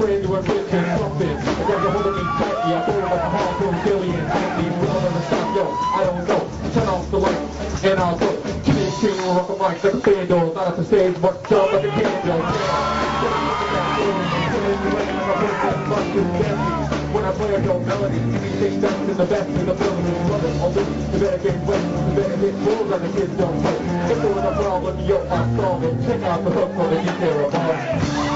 friends were rich and trumpets. I grab hold of me tightly, I throw it like a harpoon, billion, tightly, we're gonna stop, yo, I don't know. Turn off the lights, and I'll go. Keep it king, rock a mic like a vandal, not off the stage, but jump like a candle. When I play a dope melody, anything that's in the best in the building is brother. All this, you better get wet, you better hit rules like the kids don't play. If there was a problem, yo, I solve it. Check out the hook for the detail of